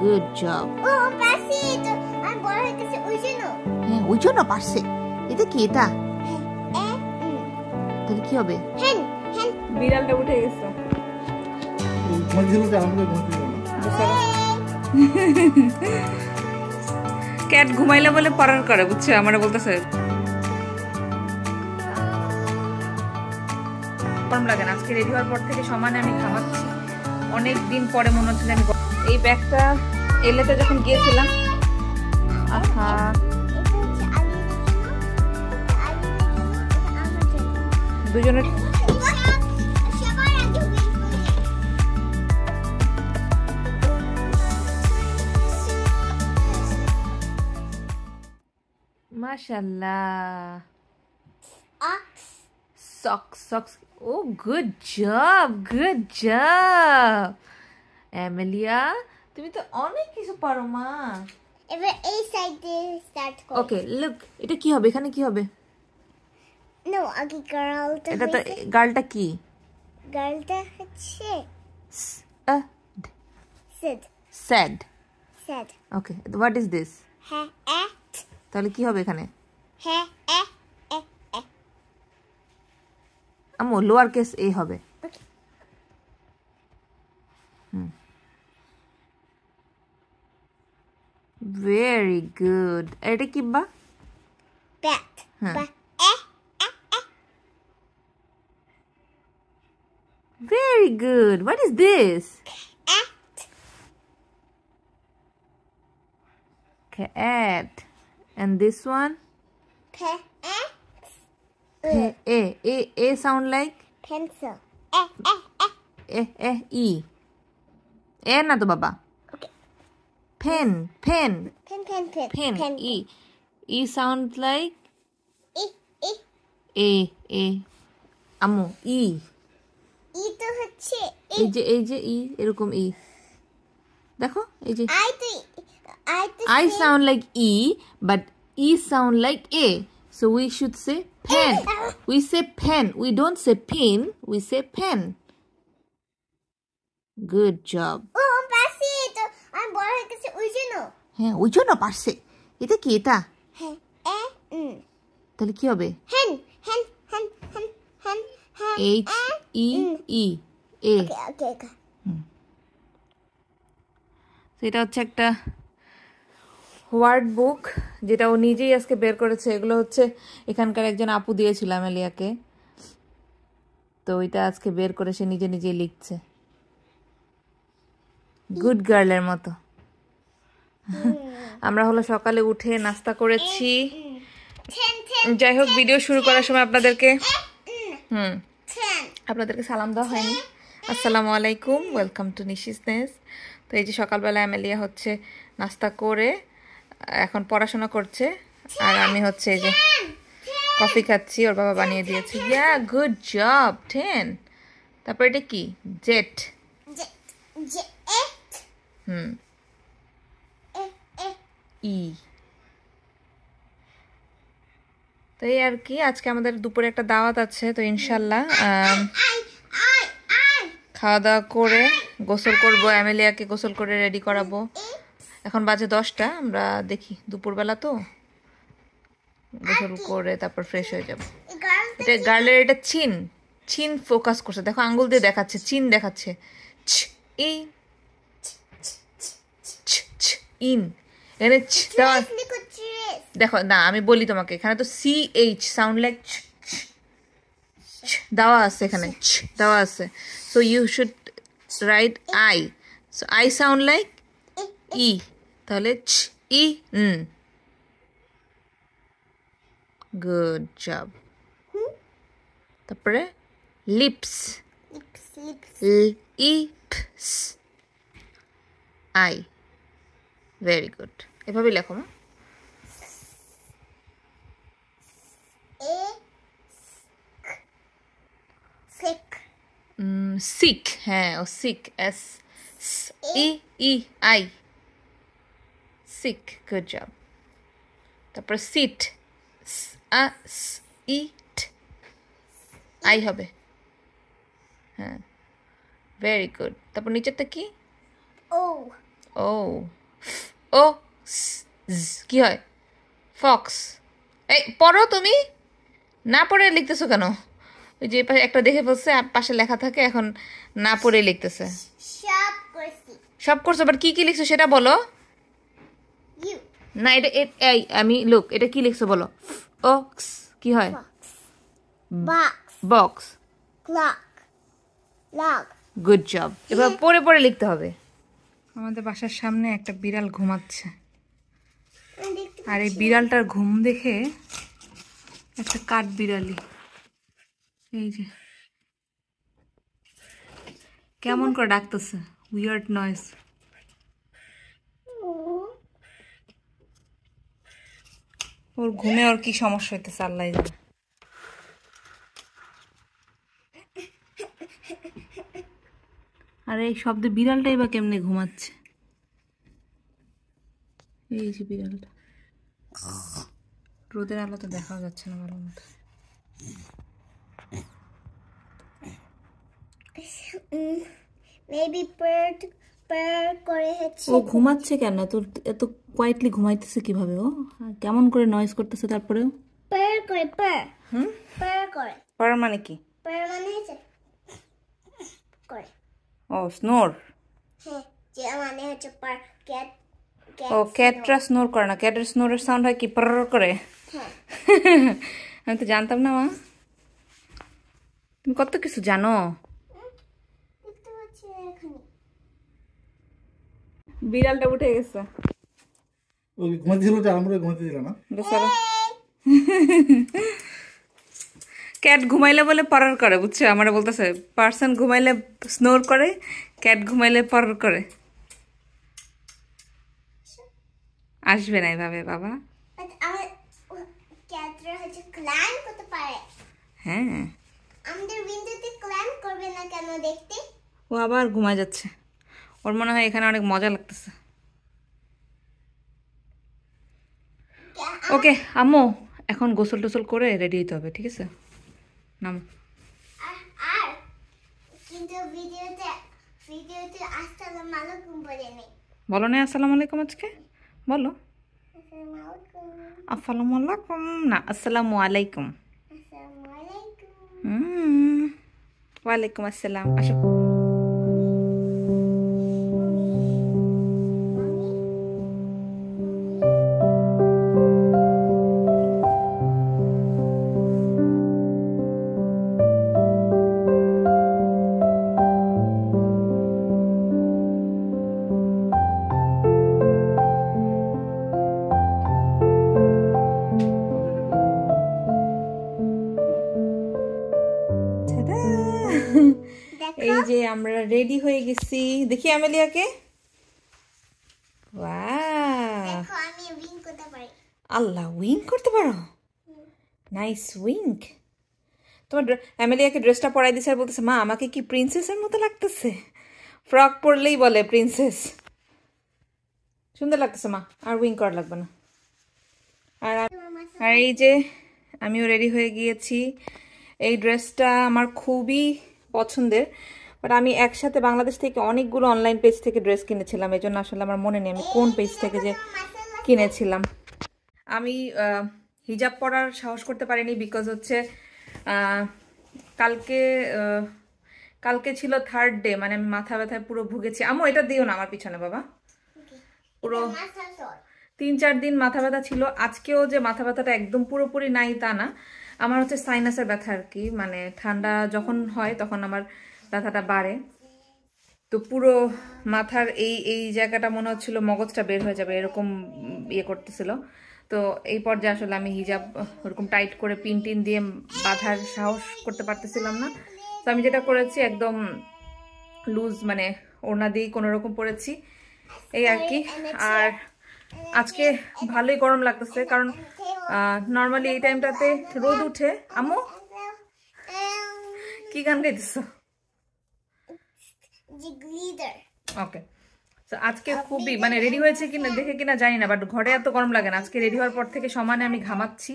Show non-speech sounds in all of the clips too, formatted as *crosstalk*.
Good job ও পাশে তো আমি বড় হয়ে গেছে ওই জন্য। হ্যাঁ ওই জন্য পারছে। এটা কি এটা? এ উম, তাহলে কি হবে? হেন হেন। বিড়ালটা উঠে গেছে। আমাকে ক্যাট ঘুমাইলে বলে পড়ার করে বুঝছ? আমার বলতেছে গরম লাগে না আজকে রেডি হওয়ার পর থেকে সমানে আমি খাওয়াচ্ছি অনেক দিন পরে মনে হচ্ছে আমি এই ব্যাগটা এলেতে যখন গিয়েছিলাম আহা দুজনের। মাশাল্লাহ Ox. socks socks oh good job good job Amelia তুমি তো অনেক কিছু পারো মা। এবার এই সাইড দিয়ে স্টার্ট করি। ওকে লুক এটা কি হবে? এখানে কি হবে? নো আগে গার্লটা এটা তো গার্লটা কি? গার্লটা হচ্ছে seed sad sad okay what is this হ্যাঁ অ্যাক্ট তাহলে কি হবে এখানে? হ্যাঁ এ আম্মু লোয়ার কেস এ হবে। গুড এটা কি বা ব্যাট হ্যাঁ। বা এ very good what is this act cat and this one pay a a a a sound like pencil a a a a a e a না তো বাবা okay pen pen pen pen pen pen pen e e sound like e e a a আমু ই ই তো হচ্ছে ই এই যে এই যে ই এরকম ই দেখো এই যে আই তো আই তো I sound like E, but E sound like A. So we should say pen. We say pen. We don't say pin. We say pen. Good job. হ্যাঁ ওই জন্য পারছে। এটা কি এটা? হ্যাঁ এ উম। তাহলে কি হবে? H E E A okay okay okay. তো এটা হচ্ছে একটা ওয়ার্ড বুক যেটা ও নিজেই আজকে বের করেছে। এগুলো হচ্ছে এখানকার একজন আপু দিয়েছিল আমেলিয়াকে। তো ওইটা আজকে বের করে সে নিজে নিজেই লিখছে। গুড গার্লের মতো। আমরা হলো সকালে উঠে নাস্তা করেছি। যাই হোক ভিডিও শুরু করার সময় আপনাদেরকে হুম। আপনাদেরকে সালাম দেওয়া হয়নি। আসসালামু আলাইকুম ওয়েলকাম টু নিশিস নেস তো এই যে সকালবেলা অ্যামেলিয়া হচ্ছে নাস্তা করে এখন পড়াশোনা করছে। আর আমি হচ্ছে এই যে কফি খাচ্ছি ওর বাবা বানিয়ে দিয়েছে। ইয়া গুড জব টেন তারপর এটা কি? জেট। হুম। ই তো এই আর কি আজকে আমাদের দুপুরে একটা দাওয়াত আছে তো ইনশাল্লাহ খাওয়া দাওয়া করে গোসল করব অ্যামেলিয়াকে গোসল করে রেডি করাবো এখন বাজে দশটা আমরা দেখি দুপুরবেলা তো গোসল করে তারপর ফ্রেশ হয়ে যাব এটা গার্লের এটা চিন চিন ফোকাস করছে দেখো আঙ্গুল দিয়ে দেখাচ্ছে চিন দেখাচ্ছে ছ, ইন এখানে দেখো না আমি বলি তোমাকে এখানে তো সি এইচ সাউন্ড লাইক দেওয়া আছে এখানে দেওয়া আছে। So you should write I so I sound like E তাহলে ই উম গুড জব তারপরে লিপস ইপস আই ভেরি গুড এভাবেই লেখো মা। সিক। হ্যাঁ ও sick S E E I. Sick good job. তারপর সিট ইট। আই হবে। হ্যাঁ ভেরি গুড তারপর নিচেরটা কি? ও। ও। ও কি হয়? ফক্স এই পড়ো তুমি। না পড়ে লিখতেছো কেন? ওই যে পাশে একটা দেখে ফেলছে পাশে লেখা থাকে এখন না পড়ে লিখতেছে। সব সব করছ বাট কি কি লিখছো সেটা বলো। না এটা এই আমি লুক এটা কি লিখছো বলো। ও ক্স, কি হয়? বক্স গুড জব এবার পড়ে পড়ে লিখতে হবে। আমাদের বাসার সামনে একটা বিড়াল ঘুমাচ্ছে। আর এই বিড়ালটার ঘুম দেখে একটা কাঠ বিড়ালি। এই যে। কেমন করে ডাকতেছে? উইয়ার্ড নয়েস ওর ঘুমে ওর কি সমস্যা হইতেছে, আল্লাহ জানে। আর এই শব্দে বিড়ালটাই বা কেমনে ঘুমাচ্ছে? এই যে বিড়ালটা। রোদের আলো তো দেখাও যাচ্ছে না ভালো মতো। মেবি বার্ড বার্ড করে ও ঘুমাচ্ছে কেন? এত এত কোয়াইটলি ঘুমাইতেছে কীভাবে ও? কেমন করে নয়েজ করতেছে তারপরেও? বার্ড করে বার্ড হুম? বার্ড করে। পার মানে কি? মানে হচ্ছে করে। ও স্নোর হ্যাঁ যে মানে হচ্ছে পার ক্যাট ও ক্যাটরা স্নোর করে না। ক্যাটের স্নোরের সাউন্ড হয় কি? পার করে। হ্যাঁ আমি তো জানতাম না মা। তুমি কত কিছু জানো? বিড়ালটা উঠে গেছে। ও ঘুমাতে ছিল তো আমরা ঘুমাতে ছিল না বেচারা। ক্যাট ঘুমাইলে বলে পরার করে বুঝছ? আমার বলতেছে পার্সন ঘুমাইলে স্নোর করে ক্যাট ঘুমাইলে পরার করে। আসবে না এভাবে বাবা। ক্লাইম করতে পারে। হ্যাঁ। আমাদের উইন্ডোতে ক্লাইম করবে না কেন দেখতে? ও আবার ঘুমায় যাচ্ছে। ওর মনে হয় এখানে অনেক মজা লাগতেছে। ওকে আম্মু এখন গোসল টোসল করে রেডি হতে হবে ঠিক আছে? নামো। আর আর কিন্তু ভিডিওতে ভিডিওতে আসসালামু আলাইকুম বলে নেই। বলো না আসসালামু আলাইকুম আজকে। বলো। আসসালামু আলাইকুম না আসসালামু আলাইকুম আসসালামু আলাইকুম হুম ওয়ালাইকুম আসসালাম আসো হয়ে গেছি। দেখি আমেলিয়াকে। আমি উইং করতে আল্লাহ উইঙ্ক করতে পারো? নাইস উইঙ্ক তোমার অ্যামেলিয়াকে ড্রেসটা পরাই দিছে আর বলতেছে মা আমাকে কি প্রিন্সেসের মতো লাগতেছে? ফ্রক পরলেই বলে প্রিন্সেস সুন্দর লাগতেছে মা। আর উইঙ্ক করা লাগবে না। আর আর এই যে আমিও রেডি হয়ে গিয়েছি। এই ড্রেসটা আমার খুবই পছন্দের। বাট আমি একসাথে বাংলাদেশ থেকে অনেকগুলো অনলাইন পেজ থেকে ড্রেস কিনেছিলাম। এই জন্য আসলে আমার মনে নেই আমি কোন পেজ থেকে যে কিনেছিলাম। আমি হিজাব পরার সাহস করতে পারিনি বিকজ হচ্ছে কালকে কালকে ছিল থার্ড ডে মানে আমি মাথা ব্যথায় পুরো ভুগেছি। আমও এটা দিও না আমার পিছনে, বাবা। পুরো তিন চার দিন মাথা ব্যথা ছিল। আজকেও যে মাথা ব্যথাটা একদম পুরোপুরি নাই তা না। আমার হচ্ছে সাইনাসের ব্যথা আর কি। মানে ঠান্ডা যখন হয় তখন আমার ব্যথাটা বাড়ে। তো পুরো মাথার এই এই জায়গাটা মনে হচ্ছিল মগজটা বের হয়ে যাবে, এরকম ইয়ে করতেছিল। তো এই পর্যায়ে আসলে আমি হিজাব ওরকম টাইট করে পিন টিন দিয়ে বাঁধার সাহস করতে পারতেছিলাম না। তো আমি যেটা করেছি, একদম লুজ মানে ওড়না দিয়েই কোনো রকম পরেছি। এই আর কি। আর আজকে ভালোই গরম লাগতেছে, কারণ নর্মালি এই টাইমটাতে রোদ উঠে। আম্মু, কি গান গাইতেছো? ওকে আজকে খুবই মানে রেডি হয়েছে কিনা দেখে কিনা জানি না বাট ঘরে এত গরম লাগে না। আজকে রেডি হওয়ার পর থেকে সমানে আমি ঘামাচ্ছি।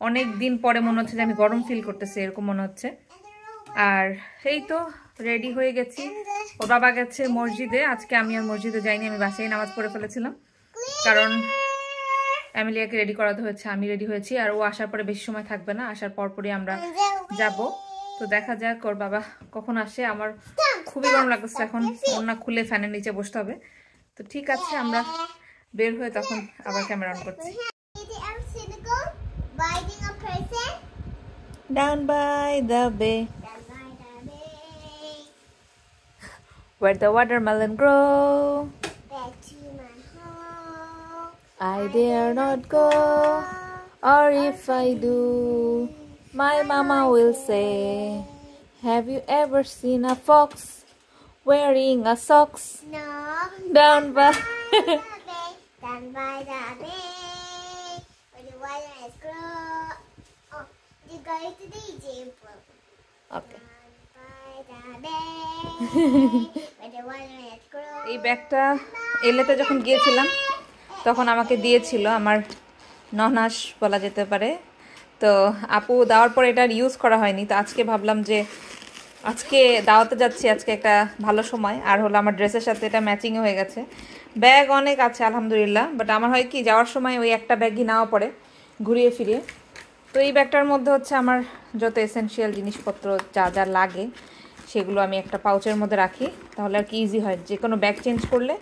অনেক দিন পরে মনে হচ্ছে যে আমি গরম ফিল করতেছি এরকম মনে হচ্ছে। আর এই তো রেডি হয়ে গেছি। ওর বাবা গেছে মসজিদে। আজকে আমি আর মসজিদে যাইনি আমি বাসায় নামাজ পড়ে ফেলেছিলাম। কারণ অ্যামেলিয়াকে রেডি করাতে হয়েছে আমি রেডি হয়েছি। আর ও আসার পরে বেশি সময় থাকবে না আসার পরপরই আমরা যাব। তো দেখা যাক ওর বাবা কখন আসে। আমার খুবই গরম লাগছে এখন ওনা খুলে ফ্যানের নিচে বসতে হবে তো ঠিক আছে আমরা বের হয়ে তখন আবার ক্যামেরা অন করছি Down by the bay. where the watermelon grow. I dare not go or if I do my mama will say have you ever seen a fox wearing a socks No. down by the. Down by the bay. Where the water is grow. Oh, you go to the Egypt. okay Down by the bay. Where the water is grow. এই ব্যাগটা এলেতে যখন গিয়েছিলাম তখন আমাকে দিয়েছিল আমার ননাস বলা যেতে পারে তো আপু দেওয়ার পর এটা ইউজ করা হয়নি তো আজকে ভাবলাম যে আজকে দাওয়াতে যাচ্ছি, আজকে একটা ভালো সময়। আর হলো আমার ড্রেসের সাথে এটা ম্যাচিংও হয়ে গেছে। ব্যাগ অনেক আছে, আলহামদুলিল্লাহ। বাট আমার হয় কি, যাওয়ার সময় ওই একটা ব্যাগই নেওয়া পড়ে, ঘুরিয়ে ফিরিয়ে। তো এই ব্যাগটার মধ্যে হচ্ছে আমার যত এসেনশিয়াল জিনিসপত্র যা যা লাগে, সেগুলো আমি একটা পাউচের মধ্যে রাখি। তাহলে আর কি ইজি হয়, যে কোনো ব্যাগ চেঞ্জ করলে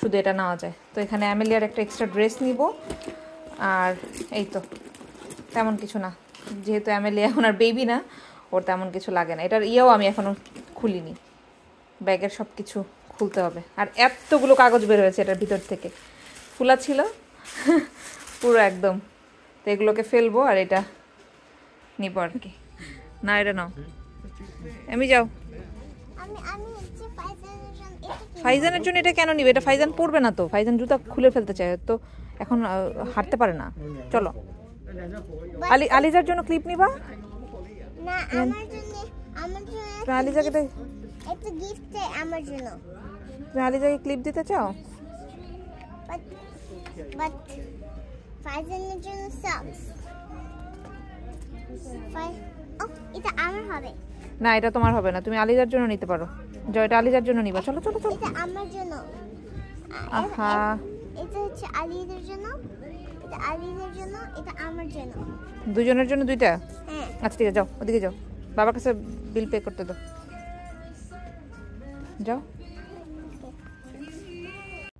শুধু এটা নেওয়া যায়। তো এখানে অ্যামেলিয়ার একটা এক্সট্রা ড্রেস নিব। আর এই তো, তেমন কিছু না। যেহেতু অ্যামেলিয়া এখন আর বেবি না ওর তেমন কিছু লাগে না। এটার ইয়েও আমি এখনও খুলিনি। ব্যাগের সব কিছু খুলতে হবে। আর এতগুলো কাগজ বের হয়েছে এটার ভিতর থেকে। ফুলা ছিল। *laughs* পুরো একদম। তো এগুলোকে ফেলব আর এটা নিব আর কি। না এটা নাও। আমি যাও ফাইজানের জন্য এটা কেন নিবে? এটা ফাইজান পরবে না তো। ফাইজান জুতা খুলে ফেলতে চায়। তো এখন হাঁটতে পারে না। চলো। আলি আলিজার জন্য ক্লিপ নিবা। না আমার জন্য আমার জন্য তো- একটা গিফট আমার জন্য। তুমি ক্লিপ দিতে চাও? বাট বাট ফাইজানের জন্য সক্স ও এটা আমার হবে। না এটা তোমার হবে না। তুমি আলিজার জন্য নিতে পারো। এটা আলিজার জন্য নিবা। চলো চলো চলো। এটা আমার জন্য। আহা। এটা হচ্ছে আলিদের জন্য। এটা জন্য এটা আমার জন্য। দুজনের জন্য দুইটা? হ্যাঁ। আচ্ছা ঠিক আছে যাও ওদিকে যাও। বাবার কাছে বিল পে করতে দাও। যাও।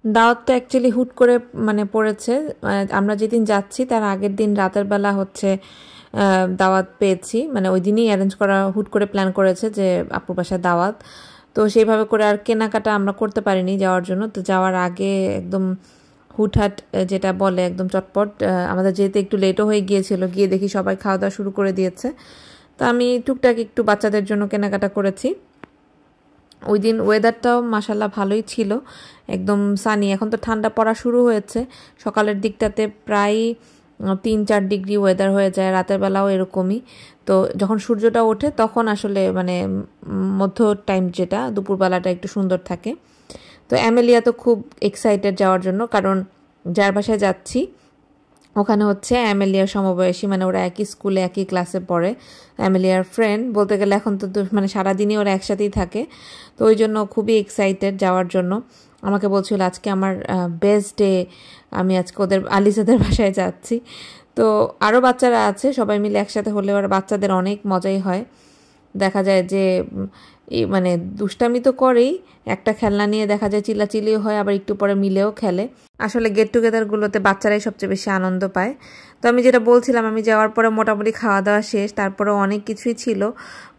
দাওয়াত তো অ্যাকচুয়ালি হুট করে মানে পড়েছে। আমরা যেদিন যাচ্ছি তার আগের দিন রাতের বেলা হচ্ছে আহ, দাওয়াত পেয়েছি। মানে ওই দিনই অ্যারেঞ্জ করা হুট করে প্ল্যান করেছে যে আপুর বাসায় দাওয়াত। তো সেইভাবে করে আর কেনাকাটা আমরা করতে পারিনি যাওয়ার জন্য। তো যাওয়ার আগে একদম হুটহাট যেটা বলে একদম চটপট আমাদের যেহেতু একটু লেটও হয়ে গিয়েছিল, গিয়ে দেখি সবাই খাওয়া দাওয়া শুরু করে দিয়েছে। তো আমি টুকটাক একটু বাচ্চাদের জন্য কেনাকাটা করেছি। ওই দিন ওয়েদারটাও মাসাল্লাহ ভালোই ছিল, একদম সানি এখন তো ঠান্ডা পড়া শুরু হয়েছে। সকালের দিকটাতে প্রায় তিন চার ডিগ্রি ওয়েদার হয়ে যায়, রাতের বেলাও এরকমই। তো যখন সূর্যটা ওঠে, তখন আসলে মানে মধ্য টাইম যেটা, দুপুরবেলাটা একটু সুন্দর থাকে। তো অ্যামেলিয়া তো খুব এক্সাইটেড যাওয়ার জন্য, কারণ যার বাসায় যাচ্ছি, ওখানে হচ্ছে অ্যামেলিয়ার সমবয়সী মানে ওরা একই স্কুলে, একই ক্লাসে পড়ে, অ্যামেলিয়ার ফ্রেন্ড বলতে গেলে এখন তো মানে সারাদিনই ওরা একসাথেই থাকে, তো ওই জন্য খুবই এক্সাইটেড যাওয়ার জন্য। আমাকে বলছিল, আজকে আমার বেস্ট ডে আমি আজকে ওদের আলিসাদের বাসায় যাচ্ছি। তো আরও বাচ্চারা আছে, সবাই মিলে একসাথে হলে ওরা বাচ্চাদের অনেক মজাই হয়। দেখা যায় যে এই মানে দুষ্টামি তো করেই। একটা খেলনা নিয়ে দেখা যায় চিল্লাচিল্লিও হয়, আবার একটু পরে মিলেও খেলে। আসলে গেট টুগেদারগুলোতে বাচ্চারাই সবচেয়ে বেশি আনন্দ পায়। তো আমি যেটা বলছিলাম, আমি যাওয়ার পরে মোটামুটি খাওয়া দাওয়া শেষ তারপরে অনেক কিছুই ছিল।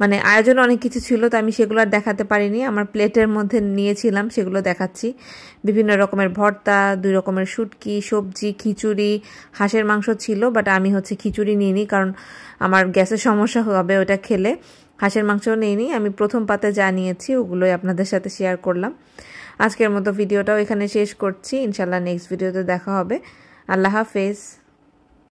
মানে আয়োজন অনেক কিছু ছিল, তো আমি সেগুলো আর দেখাতে পারিনি। আমার প্লেটের মধ্যে নিয়েছিলাম, সেগুলো দেখাচ্ছি। বিভিন্ন রকমের ভর্তা, দুই রকমের শুটকি, সবজি, খিচুড়ি, হাঁসের মাংস ছিল বাট আমি হচ্ছে খিচুড়ি নিইনি, কারণ আমার গ্যাসের সমস্যা হবে ওটা খেলে। হাঁসের মাংসও নিইনি, আমি প্রথম পাতে যা নিয়েছি ওগুলোই আপনাদের সাথে শেয়ার করলাম। আজকের মতো ভিডিওটাও এখানে শেষ করছি। ইনশাল্লাহ নেক্সট ভিডিওতে দেখা হবে। আল্লাহ হাফেজ।